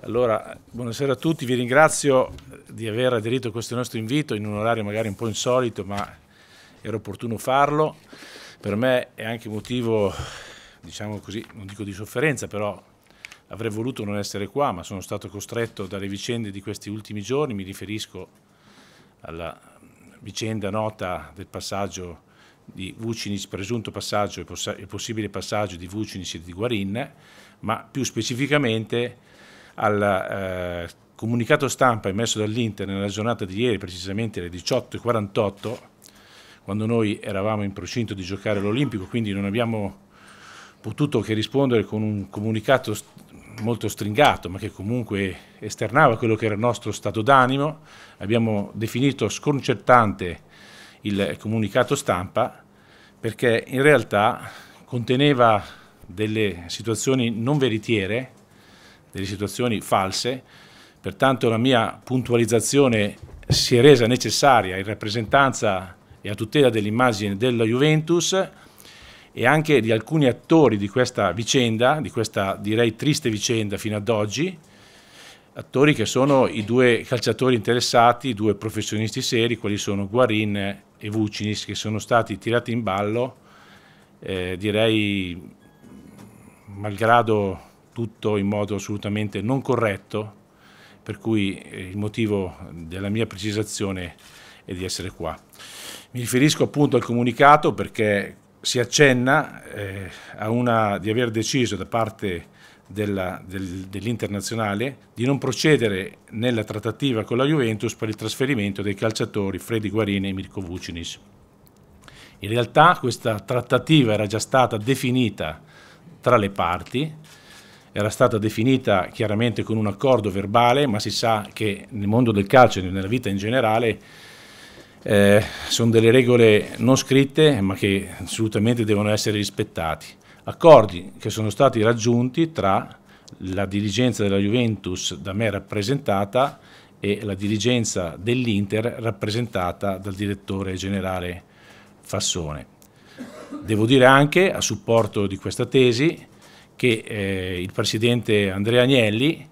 Allora, buonasera a tutti, vi ringrazio di aver aderito a questo nostro invito in un orario magari un po' insolito, ma era opportuno farlo. Per me è anche motivo, diciamo così, non dico di sofferenza, però avrei voluto non essere qua, ma sono stato costretto dalle vicende di questi ultimi giorni, mi riferisco alla vicenda nota del passaggio di Vucinic, presunto passaggio e possibile passaggio di Vucinic e di Guarin, ma più specificamente al eh, comunicato stampa emesso dall'Inter nella giornata di ieri, precisamente alle 18.48, quando noi eravamo in procinto di giocare all'Olimpico, quindi non abbiamo potuto che rispondere con un comunicato molto stringato, ma che comunque esternava quello che era il nostro stato d'animo. Abbiamo definito sconcertante il comunicato stampa perché in realtà conteneva delle situazioni non veritiere, delle situazioni false, pertanto la mia puntualizzazione si è resa necessaria in rappresentanza e a tutela dell'immagine della Juventus e anche di alcuni attori di questa vicenda, di questa direi triste vicenda fino ad oggi, attori che sono i due calciatori interessati, i due professionisti seri, quali sono Guarin e Vucinis, che sono stati tirati in ballo, eh, direi malgrado tutto in modo assolutamente non corretto, per cui eh, il motivo della mia precisazione è di essere qua. Mi riferisco appunto al comunicato perché si accenna eh, una, di aver deciso da parte del, dell'internazionale di non procedere nella trattativa con la Juventus per il trasferimento dei calciatori Freddy Guarini e Mirko Vucinic. In realtà questa trattativa era già stata definita tra le parti, era stata definita chiaramente con un accordo verbale, ma si sa che nel mondo del calcio e nella vita in generale eh, sono delle regole non scritte, ma che assolutamente devono essere rispettati. Accordi che sono stati raggiunti tra la dirigenza della Juventus da me rappresentata e la dirigenza dell'Inter rappresentata dal direttore generale Fassone. Devo dire anche, a supporto di questa tesi, che eh, il presidente Andrea Agnelli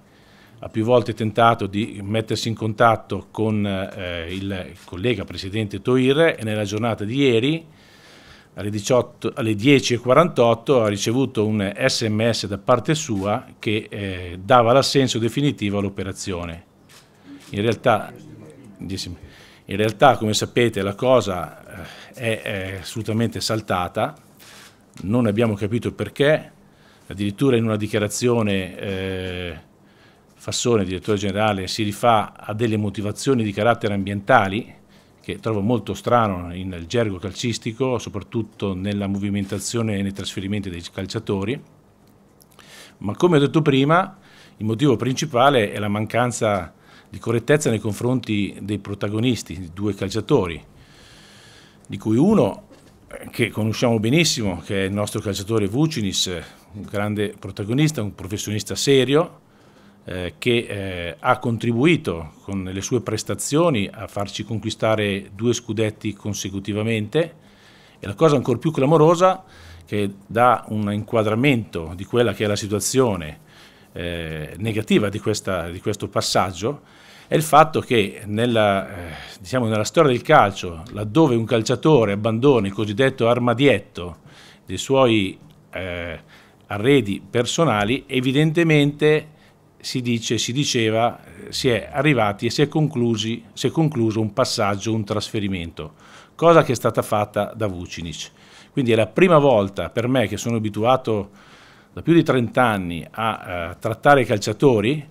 ha più volte tentato di mettersi in contatto con eh, il collega presidente Toir e nella giornata di ieri alle, alle 10.48 ha ricevuto un sms da parte sua che eh, dava l'assenso definitivo all'operazione. In realtà, in realtà, come sapete, la cosa eh, è, è assolutamente saltata, non abbiamo capito perché, addirittura in una dichiarazione eh, Fassone, direttore generale, si rifà a delle motivazioni di carattere ambientali che trovo molto strano nel gergo calcistico, soprattutto nella movimentazione e nei trasferimenti dei calciatori, ma come ho detto prima, il motivo principale è la mancanza di correttezza nei confronti dei protagonisti, due calciatori, di cui uno che conosciamo benissimo, che è il nostro calciatore Vucinis, un grande protagonista, un professionista serio, eh, che eh, ha contribuito con le sue prestazioni a farci conquistare due scudetti consecutivamente. E la cosa ancora più clamorosa che dà un inquadramento di quella che è la situazione eh, negativa di, questa, di, questo passaggio è il fatto che nella, eh, diciamo nella storia del calcio, laddove un calciatore abbandona il cosiddetto armadietto dei suoi eh, arredi personali, evidentemente si dice, si diceva, si è arrivati e si è, conclusi, si è concluso un passaggio, un trasferimento, cosa che è stata fatta da Vucinic. Quindi è la prima volta per me che sono abituato da più di 30 anni a uh, trattare i calciatori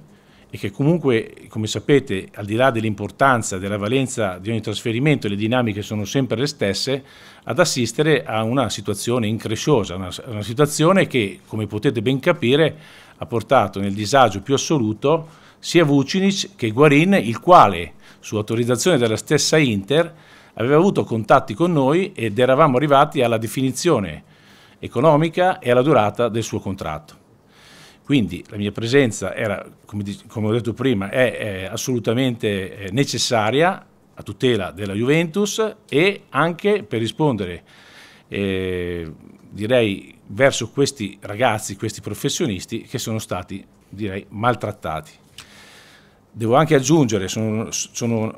e che comunque, come sapete, al di là dell'importanza, della valenza di ogni trasferimento, le dinamiche sono sempre le stesse, ad assistere a una situazione incresciosa, una, una situazione che, come potete ben capire, ha portato nel disagio più assoluto sia Vucinic che Guarin, il quale, su autorizzazione della stessa Inter, aveva avuto contatti con noi ed eravamo arrivati alla definizione economica e alla durata del suo contratto. Quindi la mia presenza era, come, come ho detto prima, è, è assolutamente eh, necessaria a tutela della Juventus e anche per rispondere, eh, direi, verso questi ragazzi, questi professionisti che sono stati, direi, maltrattati. Devo anche aggiungere, sono, sono,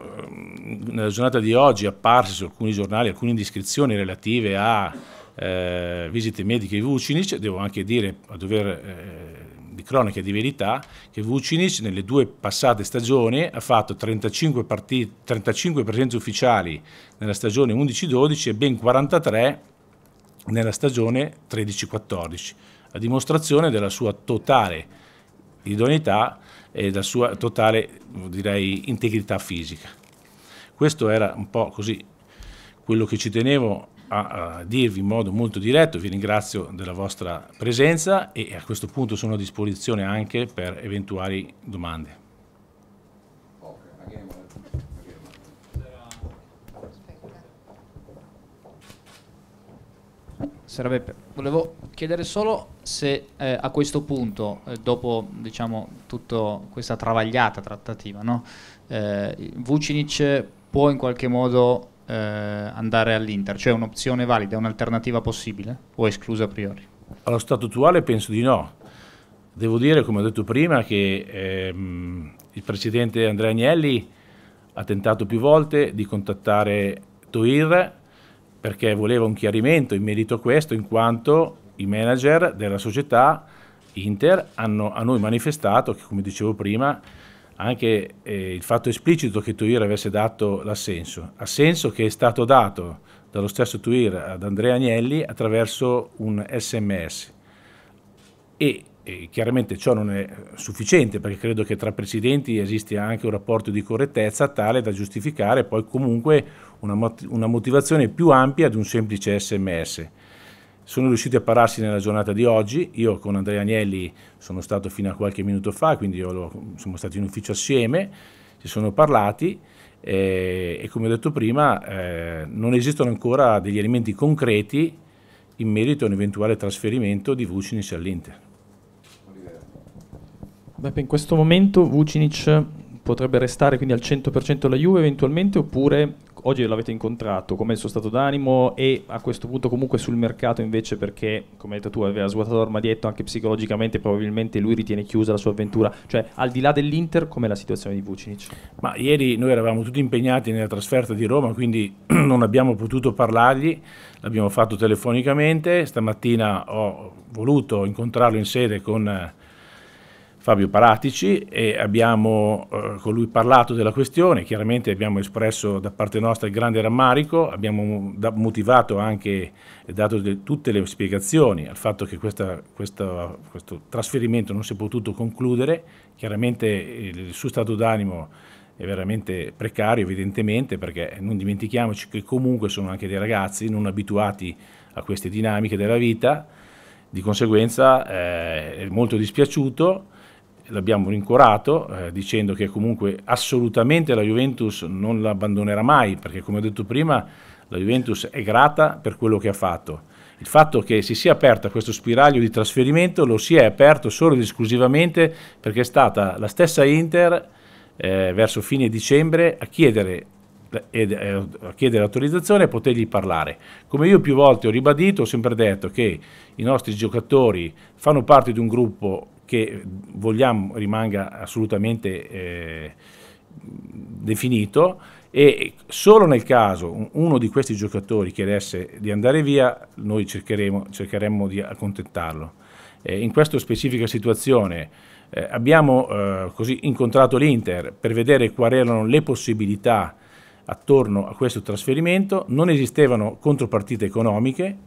nella giornata di oggi apparse su alcuni giornali alcune indiscrezioni relative a eh, visite mediche di Vucinic, devo anche dire a dover eh, di cronaca di verità che Vucinic nelle due passate stagioni ha fatto 35, partite, 35 presenze ufficiali nella stagione 11-12 e ben 43 nella stagione 13-14, a dimostrazione della sua totale idoneità e della sua totale, direi, integrità fisica. Questo era un po' così quello che ci tenevo a, a, dirvi in modo molto diretto, vi ringrazio della vostra presenza e a questo punto sono a disposizione anche per eventuali domande. Sarebbe, volevo chiedere solo se eh, a questo punto, eh, dopo diciamo, tutta questa travagliata trattativa, no? eh, Vucinic può in qualche modo eh, andare all'Inter, cioè un'opzione valida, un'alternativa possibile o esclusa a priori? Allo stato attuale penso di no. Devo dire, come ho detto prima, che ehm, il presidente Andrea Agnelli ha tentato più volte di contattare Toir perché voleva un chiarimento in merito a questo, in quanto i manager della società Inter hanno a noi manifestato che, come dicevo prima, anche eh, il fatto esplicito che Tuir avesse dato l'assenso, assenso che è stato dato dallo stesso Tuir ad Andrea Agnelli attraverso un sms. E e chiaramente ciò non è sufficiente perché credo che tra presidenti esista anche un rapporto di correttezza tale da giustificare poi comunque una, una motivazione più ampia di un semplice sms. Sono riusciti a pararsi nella giornata di oggi, io con Andrea Agnelli sono stato fino a qualche minuto fa, quindi siamo stati in ufficio assieme, ci sono parlati eh, e come ho detto prima eh, non esistono ancora degli elementi concreti in merito a un eventuale trasferimento di Vucinic all'Inter. In questo momento Vucinic potrebbe restare quindi al 100% alla Juve eventualmente oppure oggi l'avete incontrato, com'è il suo stato d'animo e a questo punto comunque sul mercato invece perché, come hai detto tu, aveva svuotato l'armadietto anche psicologicamente, probabilmente lui ritiene chiusa la sua avventura, cioè al di là dell'Inter com'è la situazione di Vucinic? Ma ieri noi eravamo tutti impegnati nella trasferta di Roma, quindi non abbiamo potuto parlargli, l'abbiamo fatto telefonicamente, stamattina ho voluto incontrarlo in sede con Fabio Paratici e abbiamo eh, con lui parlato della questione, chiaramente abbiamo espresso da parte nostra il grande rammarico, abbiamo motivato anche e dato tutte le spiegazioni al fatto che questa, questa, questo trasferimento non si è potuto concludere, chiaramente il suo stato d'animo è veramente precario evidentemente perché non dimentichiamoci che comunque sono anche dei ragazzi non abituati a queste dinamiche della vita, di conseguenza eh, è molto dispiaciuto, l'abbiamo rincuorato eh, dicendo che comunque assolutamente la Juventus non l'abbandonerà mai perché come ho detto prima la Juventus è grata per quello che ha fatto. Il fatto che si sia aperto questo spiraglio di trasferimento lo si è aperto solo ed esclusivamente perché è stata la stessa Inter eh, verso fine dicembre a chiedere eh, a chiedere autorizzazione e potergli parlare. Come io più volte ho ribadito, ho sempre detto che i nostri giocatori fanno parte di un gruppo che vogliamo rimanga assolutamente eh, definito e solo nel caso uno di questi giocatori chiedesse di andare via noi cercheremo, cercheremo di accontentarlo. Eh, in questa specifica situazione eh, abbiamo eh, così incontrato l'Inter per vedere quali erano le possibilità attorno a questo trasferimento, non esistevano contropartite economiche,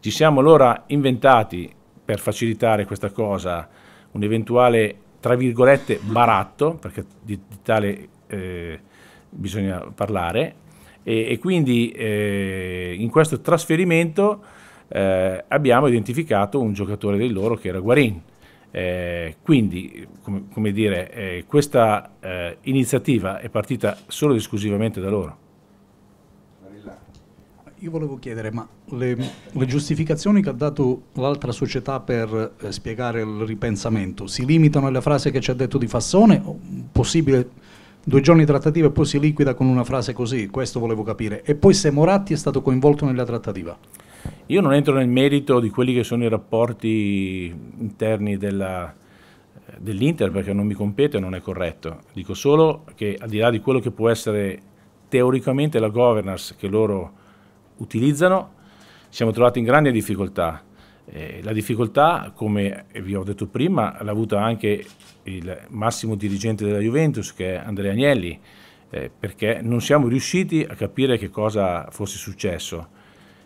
ci siamo allora inventati per facilitare questa cosa un eventuale, tra virgolette, baratto, perché di, di tale eh, bisogna parlare, e, e quindi eh, in questo trasferimento eh, abbiamo identificato un giocatore di loro che era Guarin. Eh, quindi, come, come dire, eh, questa eh, iniziativa è partita solo ed esclusivamente da loro. Io volevo chiedere, ma le, le giustificazioni che ha dato l'altra società per eh, spiegare il ripensamento si limitano alle frasi che ci ha detto di Fassone? O possibile due giorni di trattativa e poi si liquida con una frase così? Questo volevo capire. E poi se Moratti è stato coinvolto nella trattativa? Io non entro nel merito di quelli che sono i rapporti interni della, dell'Inter perché non mi compete e non è corretto. Dico solo che al di là di quello che può essere teoricamente la governance che loro utilizzano, siamo trovati in grande difficoltà. Eh, la difficoltà, come vi ho detto prima, l'ha avuta anche il massimo dirigente della Juventus, che è Andrea Agnelli, eh, perché non siamo riusciti a capire che cosa fosse successo.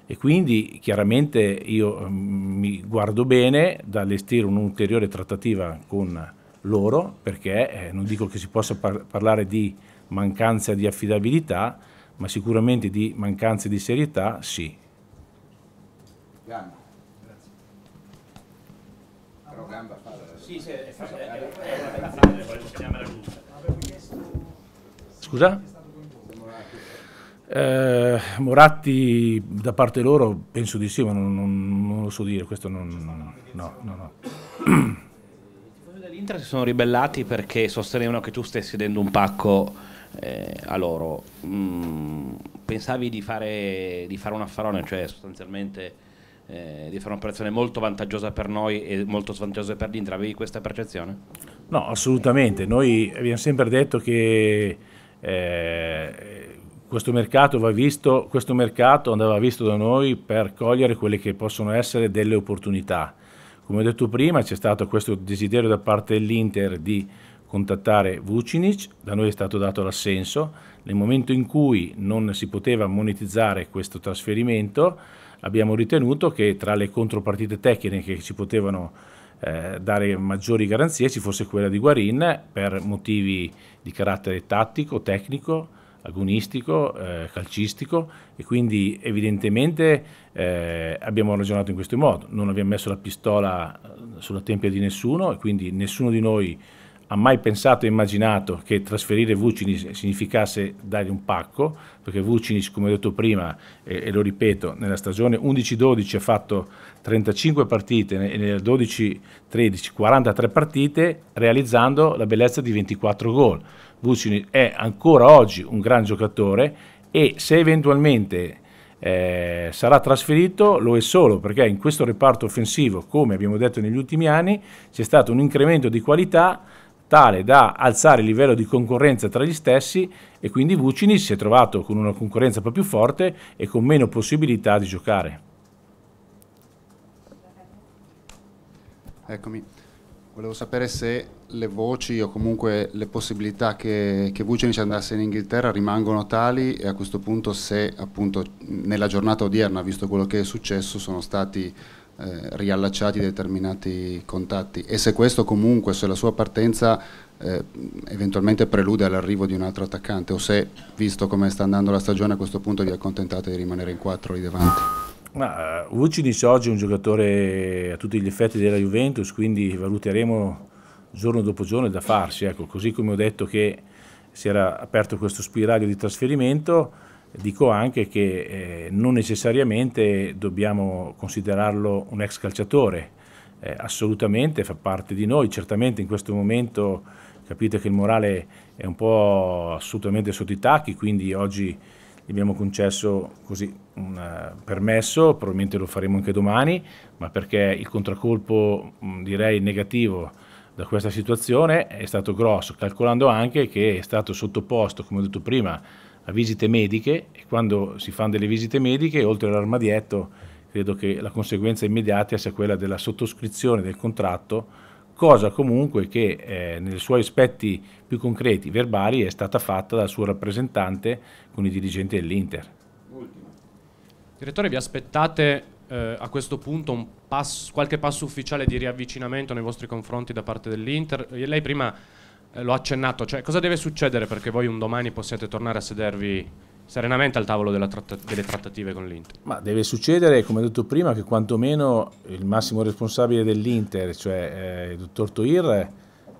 E quindi chiaramente io mm, mi guardo bene da allestire un'ulteriore trattativa con loro, perché eh, non dico che si possa par parlare di mancanza di affidabilità, ma sicuramente di mancanza di serietà sì. Gamba. Grazie. Però Gamba fa... Sì, sì, è, una bella frase, volevo chiamarla giusta. Scusa? Eh, Moratti da parte loro penso di sì, ma non, non, non lo so dire, questo non... no, no, no. I dell'Inter si sono ribellati perché sostenevano che tu stessi dando un pacco eh, a loro. Mm, pensavi di fare, di fare un affarone, cioè sostanzialmente eh, di fare un'operazione molto vantaggiosa per noi e molto svantaggiosa per l'Inter, avevi questa percezione? No, assolutamente, noi abbiamo sempre detto che eh, questo mercato va visto, questo mercato andava visto da noi per cogliere quelle che possono essere delle opportunità. Come ho detto prima c'è stato questo desiderio da parte dell'Inter di contattare Vucinic, da noi è stato dato l'assenso, nel momento in cui non si poteva monetizzare questo trasferimento abbiamo ritenuto che tra le contropartite tecniche che ci potevano eh, dare maggiori garanzie ci fosse quella di Guarin per motivi di carattere tattico, tecnico, agonistico, eh, calcistico e quindi evidentemente eh, abbiamo ragionato in questo modo, non abbiamo messo la pistola eh, sulla tempia di nessuno e quindi nessuno di noi ha mai pensato e immaginato che trasferire Vucinic significasse dare un pacco, perché Vucinic, come ho detto prima, e, e lo ripeto, nella stagione 11-12 ha fatto 35 partite e nelle 12-13 43 partite, realizzando la bellezza di 24 gol. Vucinic è ancora oggi un gran giocatore e se eventualmente eh, sarà trasferito lo è solo perché in questo reparto offensivo, come abbiamo detto negli ultimi anni, c'è stato un incremento di qualità tale da alzare il livello di concorrenza tra gli stessi e quindi Vucini si è trovato con una concorrenza un po' più forte e con meno possibilità di giocare. Eccomi, volevo sapere se le voci o comunque le possibilità che, che Vucinic andasse in Inghilterra rimangono tali e a questo punto se appunto nella giornata odierna, visto quello che è successo, sono stati eh, riallacciati determinati contatti e se questo comunque, se la sua partenza eh, eventualmente prelude all'arrivo di un altro attaccante o se, visto come sta andando la stagione, a questo punto vi accontentate di rimanere in quattro lì davanti. Ma, Vucinic oggi è un giocatore a tutti gli effetti della Juventus, quindi valuteremo giorno dopo giorno da farsi, ecco, così come ho detto che si era aperto questo spiraglio di trasferimento, dico anche che eh, non necessariamente dobbiamo considerarlo un ex calciatore, eh, assolutamente fa parte di noi, certamente in questo momento capite che il morale è un po' assolutamente sotto i tacchi, quindi oggi gli abbiamo concesso così un uh, permesso, probabilmente lo faremo anche domani, ma perché il contraccolpo direi negativo da questa situazione è stato grosso, calcolando anche che è stato sottoposto, come ho detto prima, a visite mediche e quando si fanno delle visite mediche, oltre all'armadietto, credo che la conseguenza immediata sia quella della sottoscrizione del contratto, cosa comunque che eh, nei suoi aspetti più concreti, verbali, è stata fatta dal suo rappresentante con i dirigenti dell'Inter. Direttore, vi aspettate eh, a questo punto un passo, qualche passo ufficiale di riavvicinamento nei vostri confronti da parte dell'Inter? Lei prima eh, l'ho accennato, cioè cosa deve succedere perché voi un domani possiate tornare a sedervi serenamente al tavolo tratta delle trattative con l'Inter? Ma deve succedere, come detto prima, che quantomeno il massimo responsabile dell'Inter, cioè eh, il dottor Toir,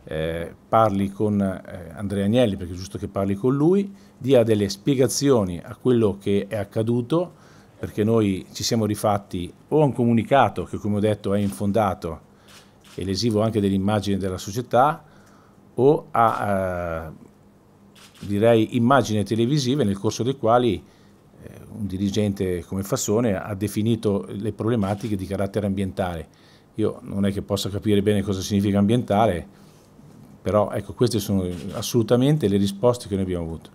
eh, parli con eh, Andrea Agnelli, perché è giusto che parli con lui, dia delle spiegazioni a quello che è accaduto, perché noi ci siamo rifatti o a un comunicato che, come ho detto, è infondato e lesivo anche dell'immagine della società, o a eh, direi immagini televisive nel corso dei quali eh, un dirigente come Fassone ha definito le problematiche di carattere ambientale. Io non è che possa capire bene cosa significa ambientale, Però ecco, queste sono assolutamente le risposte che noi abbiamo avuto.